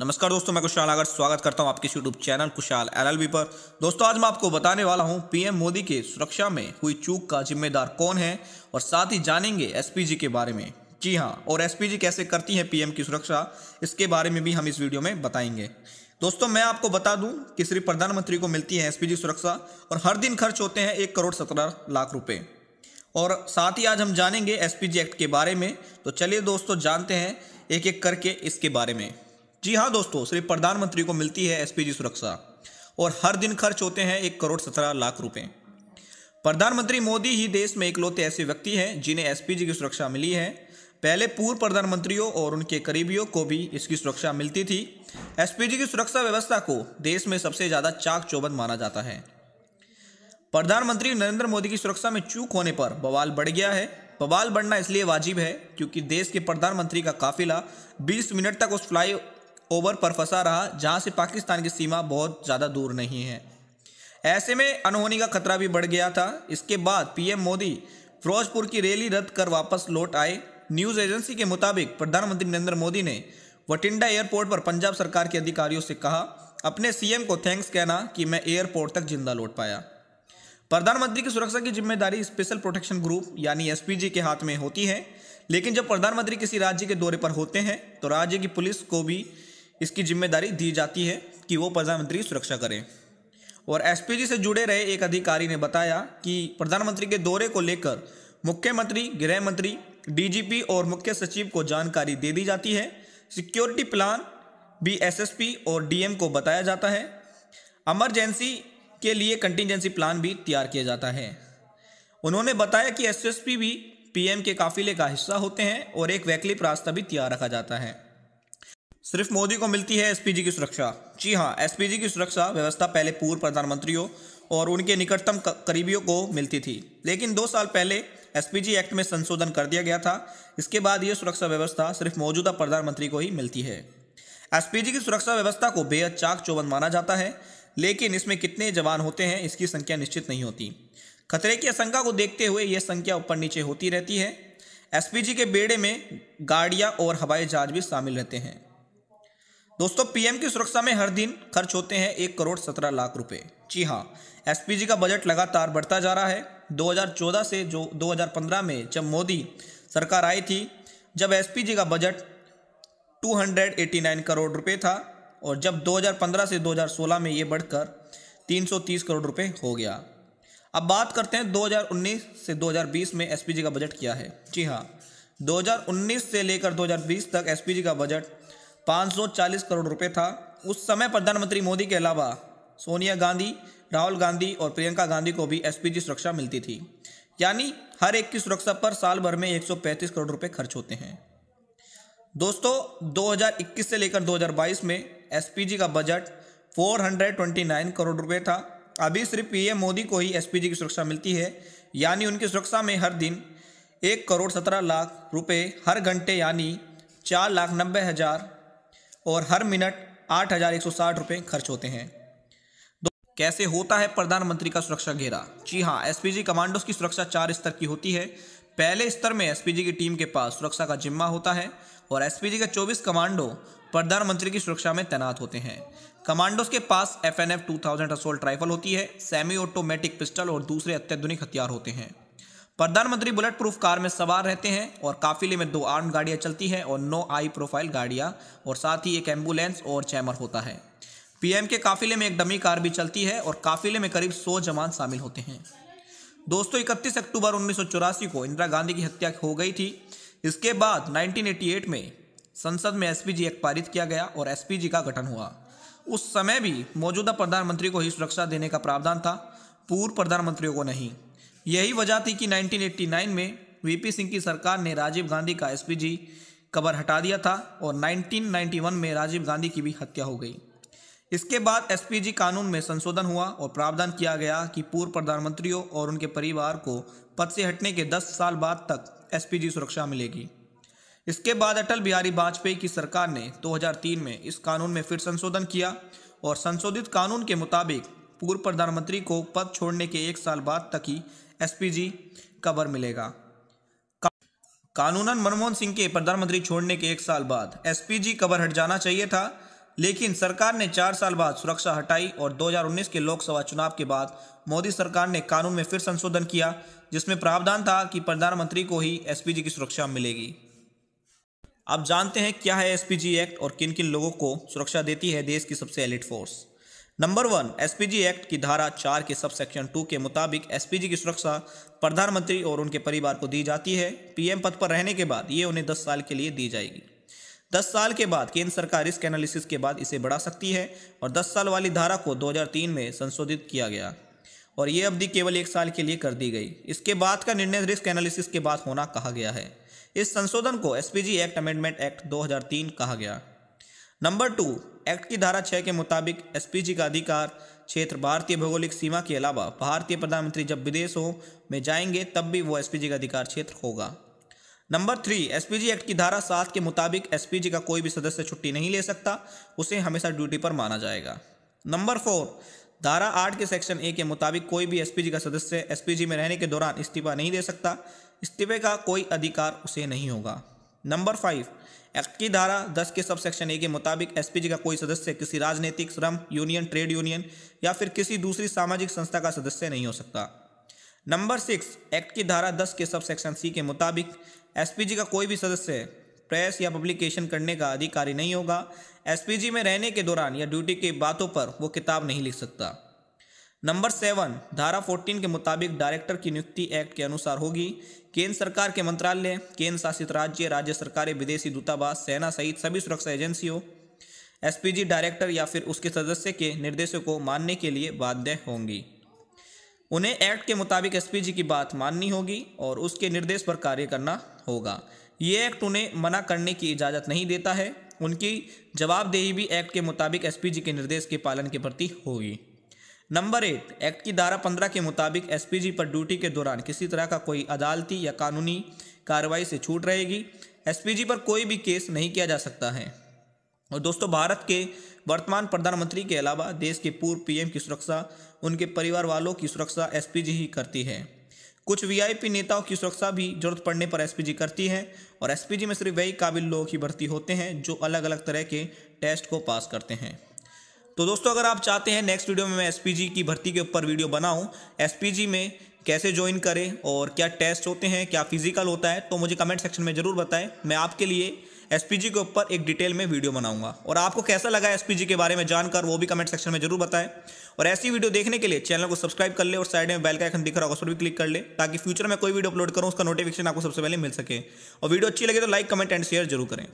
नमस्कार दोस्तों, मैं कुशाल अगर स्वागत करता हूँ आपके यूट्यूब चैनल कुशाल एलएलबी पर। दोस्तों, आज मैं आपको बताने वाला हूँ पीएम मोदी के सुरक्षा में हुई चूक का जिम्मेदार कौन है और साथ ही जानेंगे एसपीजी के बारे में। जी हाँ, और एसपीजी कैसे करती है पीएम की सुरक्षा, इसके बारे में भी हम इस वीडियो में बताएँगे। दोस्तों, मैं आपको बता दूँ कि सिर्फ़ प्रधानमंत्री को मिलती है एसपीजी सुरक्षा और हर दिन खर्च होते हैं एक करोड़ सत्रह लाख रुपये और साथ ही आज हम जानेंगे एसपीजी एक्ट के बारे में तो चलिए दोस्तों, जानते हैं एक एक करके इसके बारे में। जी हाँ दोस्तों सिर्फ़ प्रधानमंत्री को मिलती है एसपीजी सुरक्षा और हर दिन खर्च होते हैं एक करोड़ सत्रह लाख रुपए। प्रधानमंत्री मोदी ही देश में इकलौते ऐसे व्यक्ति हैं जिन्हें एसपीजी की सुरक्षा मिली है। पहले पूर्व प्रधानमंत्रियों और उनके करीबियों को भी इसकी सुरक्षा मिलती थी। एसपीजी की सुरक्षा व्यवस्था को देश में सबसे ज़्यादा चाक चौबंद माना जाता है। प्रधानमंत्री नरेंद्र मोदी की सुरक्षा में चूक होने पर बवाल बढ़ गया है। बवाल बढ़ना इसलिए वाजिब है क्योंकि देश के प्रधानमंत्री का काफिला 20 मिनट तक उस फ्लाई ओवर पर फंसा रहा, जहाँ से पाकिस्तान की सीमा बहुत ज़्यादा दूर नहीं है। ऐसे में अनहोनी का खतरा भी बढ़ गया था। इसके बाद पीएम मोदी फिरोजपुर की रैली रद्द कर वापस लौट आए। न्यूज़ एजेंसी के मुताबिक प्रधानमंत्री नरेंद्र मोदी ने वटिंडा एयरपोर्ट पर पंजाब सरकार के अधिकारियों से कहा, अपने सीएम को थैंक्स कहना कि मैं एयरपोर्ट तक ज़िंदा लौट पाया। प्रधानमंत्री की सुरक्षा की ज़िम्मेदारी स्पेशल प्रोटेक्शन ग्रुप, यानी एसपीजी के हाथ में होती है। लेकिन जब प्रधानमंत्री किसी राज्य के दौरे पर होते हैं तो राज्य की पुलिस को भी इसकी ज़िम्मेदारी दी जाती है कि वो प्रधानमंत्री सुरक्षा करें। और एसपीजी से जुड़े रहे एक अधिकारी ने बताया कि प्रधानमंत्री के दौरे को लेकर मुख्यमंत्री गृह मंत्री डीजीपी और मुख्य सचिव को जानकारी दे दी जाती है। सिक्योरिटी प्लान भी एसएसपी और डीएम को बताया जाता है। एमरजेंसी के लिए कंटिजेंसी प्लान भी तैयार किया जाता है। उन्होंने बताया कि एसएसपी भी पीएम के काफिले का हिस्सा होते हैं और एक वैकल्पिक रास्ता भी तैयार रखा जाता है। सिर्फ़ मोदी को मिलती है एसपीजी की सुरक्षा। जी हाँ एसपीजी की सुरक्षा व्यवस्था पहले पूर्व प्रधानमंत्रियों और उनके निकटतम करीबियों को मिलती थी। लेकिन दो साल पहले एसपीजी एक्ट में संशोधन कर दिया गया था। इसके बाद यह सुरक्षा व्यवस्था सिर्फ़ मौजूदा प्रधानमंत्री को ही मिलती है। एसपीजी की सुरक्षा व्यवस्था को बेहद चाक चौबंद माना जाता है, लेकिन इसमें कितने जवान होते हैं इसकी संख्या निश्चित नहीं होती। खतरे की आशंका को देखते हुए यह संख्या ऊपर नीचे होती रहती है। एसपीजी के बेड़े में गाड़ियाँ और हवाई जहाज़ भी शामिल रहते हैं। दोस्तों, पीएम की सुरक्षा में हर दिन खर्च होते हैं एक करोड़ सत्रह लाख रुपए। जी हाँ एसपीजी का बजट लगातार बढ़ता जा रहा है। 2014 से जो 2015 में जब मोदी सरकार आई थी, जब एसपीजी का बजट 289 करोड़ रुपए था और जब 2015 से 2016 में ये बढ़कर 330 करोड़ रुपए हो गया। अब बात करते हैं 2019 से 2020 में एसपीजी का बजट क्या है। जी हाँ 2019 से लेकर 2020 तक एसपीजी का बजट 540 करोड़ रुपए था। उस समय प्रधानमंत्री मोदी के अलावा सोनिया गांधी, राहुल गांधी और प्रियंका गांधी को भी एसपीजी सुरक्षा मिलती थी। यानी हर एक की सुरक्षा पर साल भर में 135 करोड़ रुपए खर्च होते हैं। दोस्तों 2021 से लेकर 2022 में एसपीजी का बजट 429 करोड़ रुपए था। अभी सिर्फ़ पीएम मोदी को ही एसपीजी की सुरक्षा मिलती है। यानी उनकी सुरक्षा में हर दिन एक करोड़ सत्रह लाख रुपए हर घंटे, यानी चार लाख नब्बे हज़ार और हर मिनट आठ हज़ार एक सौ साठ रुपये खर्च होते हैं। कैसे होता है प्रधानमंत्री का सुरक्षा घेरा? जी हाँ एसपीजी कमांडोज की सुरक्षा चार स्तर की होती है। पहले स्तर में एसपीजी की टीम के पास सुरक्षा का जिम्मा होता है और एसपीजी के 24 कमांडो प्रधानमंत्री की सुरक्षा में तैनात होते हैं। कमांडोज के पास F N F two thousand assault rifle होती है सेमी ऑटोमेटिक पिस्टल और दूसरे अत्याधुनिक हथियार होते हैं। प्रधानमंत्री बुलेट प्रूफ कार में सवार रहते हैं और काफिले में दो आर्म गाड़ियाँ चलती हैं और नो आई प्रोफ़ाइल गाड़ियाँ और साथ ही एक एंबुलेंस और चैमर होता है। पीएम के काफिले में एक डमी कार भी चलती है और काफिले में करीब सौ जवान शामिल होते हैं। दोस्तों, इकतीस अक्टूबर उन्नीस सौ चौरासी को इंदिरा गांधी की हत्या हो गई थी। इसके बाद 1988 में संसद में एसपीजी एक्ट पारित किया गया और एसपीजी का गठन हुआ। उस समय भी मौजूदा प्रधानमंत्री को ही सुरक्षा देने का प्रावधान था, पूर्व प्रधानमंत्रियों को नहीं। यही वजह थी कि 1989 में वीपी सिंह की सरकार ने राजीव गांधी का एसपीजी कवर हटा दिया था और 1991 में राजीव गांधी की भी हत्या हो गई। इसके बाद एसपीजी कानून में संशोधन हुआ और प्रावधान किया गया कि पूर्व प्रधानमंत्रियों और उनके परिवार को पद से हटने के 10 साल बाद तक एसपीजी सुरक्षा मिलेगी। इसके बाद अटल बिहारी वाजपेयी की सरकार ने 2003 में इस कानून में फिर संशोधन किया और संशोधित कानून के मुताबिक पूर्व प्रधानमंत्री को पद छोड़ने के एक साल बाद तक ही एसपीजी कवर मिलेगा। कानूनन मनमोहन सिंह के प्रधानमंत्री छोड़ने के एक साल बाद एसपीजी कवर हट जाना चाहिए था, लेकिन सरकार ने चार साल बाद सुरक्षा हटाई और 2019 के लोकसभा चुनाव के बाद मोदी सरकार ने कानून में फिर संशोधन किया, जिसमें प्रावधान था कि प्रधानमंत्री को ही एसपीजी की सुरक्षा मिलेगी। अब जानते हैं क्या है एसपीजी एक्ट और किन किन लोगों को सुरक्षा देती है देश की सबसे elite force. Number one SPG act की धारा चार के सब सेक्शन टू के मुताबिक एसपीजी की सुरक्षा प्रधानमंत्री और उनके परिवार को दी जाती है। पीएम पद पर रहने के बाद ये उन्हें दस साल के लिए दी जाएगी। दस साल के बाद केंद्र सरकार रिस्क एनालिसिस के बाद इसे बढ़ा सकती है और दस साल वाली धारा को 2003 में संशोधित किया गया। और ये अवधि केवल एक साल के लिए कर दी गई। इसके बाद का निर्णय रिस्क एनालिसिस के बाद होना कहा गया है। इस संशोधन को एसपीजी एक्ट अमेंडमेंट एक्ट 2003 कहा गया। नंबर टू एक्ट की धारा छः के मुताबिक एसपीजी का अधिकार क्षेत्र भारतीय भौगोलिक सीमा के अलावा भारतीय प्रधानमंत्री जब विदेशों में जाएँगे, तब भी वो एसपीजी का अधिकार क्षेत्र होगा। नंबर थ्री एसपीजी एक्ट की धारा सात के मुताबिक एसपीजी का कोई भी सदस्य छुट्टी नहीं ले सकता, उसे हमेशा ड्यूटी पर माना जाएगा। नंबर फोर, धारा आठ के सेक्शन ए के मुताबिक कोई भी एसपीजी का सदस्य एसपीजी में रहने के दौरान इस्तीफा नहीं दे सकता, इस्तीफे का कोई अधिकार उसे नहीं होगा। नंबर फाइव एक्ट की धारा दस के सब सेक्शन ए के मुताबिक एसपीजी का कोई सदस्य किसी राजनीतिक, श्रम यूनियन ट्रेड यूनियन या फिर किसी दूसरी सामाजिक संस्था का सदस्य नहीं हो सकता। नंबर सिक्स एक्ट की धारा दस के सब सेक्शन सी के मुताबिक एसपीजी का कोई भी सदस्य प्रेस या पब्लिकेशन करने का अधिकारी नहीं होगा। एसपीजी में रहने के दौरान या ड्यूटी की बातों पर वो किताब नहीं लिख सकता। नंबर सेवन, धारा 14 के मुताबिक डायरेक्टर की नियुक्ति एक्ट के अनुसार होगी। केंद्र सरकार के मंत्रालय, केंद्र शासित राज्य राज्य सरकारें, विदेशी दूतावास, सेना सहित सभी सुरक्षा एजेंसियों, एसपीजी डायरेक्टर या फिर उसके सदस्य के निर्देशों को मानने के लिए बाध्य होंगी। उन्हें एक्ट के मुताबिक एसपीजी की बात माननी होगी और उसके निर्देश पर कार्य करना होगा। ये एक्ट उन्हें मना करने की इजाज़त नहीं देता है। उनकी जवाबदेही भी एक्ट के मुताबिक एसपीजी के निर्देश के पालन के प्रति होगी। नंबर एट एक्ट की धारा पंद्रह के मुताबिक एसपीजी पर ड्यूटी के दौरान किसी तरह का कोई अदालती या कानूनी कार्रवाई से छूट रहेगी। एसपीजी पर कोई भी केस नहीं किया जा सकता है। और दोस्तों, भारत के वर्तमान प्रधानमंत्री के अलावा देश के पूर्व पीएम की सुरक्षा, उनके परिवार वालों की सुरक्षा एसपीजी ही करती है। कुछ वीआईपी नेताओं की सुरक्षा भी ज़रूरत पड़ने पर एसपीजी करती है और एसपीजी में सिर्फ़ वही काबिल लोग ही भर्ती होते हैं जो अलग अलग तरह के टेस्ट को पास करते हैं। तो दोस्तों, अगर आप चाहते हैं नेक्स्ट वीडियो में मैं एसपीजी की भर्ती के ऊपर वीडियो बनाऊँ एसपीजी में कैसे ज्वाइन करें और क्या टेस्ट होते हैं, क्या फ़िज़िकल होता है तो मुझे कमेंट सेक्शन में ज़रूर बताएँ। मैं आपके लिए एसपीजी के ऊपर एक डिटेल में वीडियो बनाऊँगा। और आपको कैसा लगा एसपीजी के बारे में जानकर, वो भी कमेंट सेक्शन में ज़रूर बताएँ। और ऐसी वीडियो देखने के लिए चैनल को सब्सक्राइब कर ले और साइड में बेल का आइकन दिख रहा होगा उस पर भी क्लिक कर ले, ताकि फ्यूचर में कोई वीडियो अपलोड करूँ, उसका नोटिफिकेशन आपको सबसे पहले मिल सके। और वीडियो अच्छी लगे तो लाइक कमेंट एंड शेयर ज़रूर करें।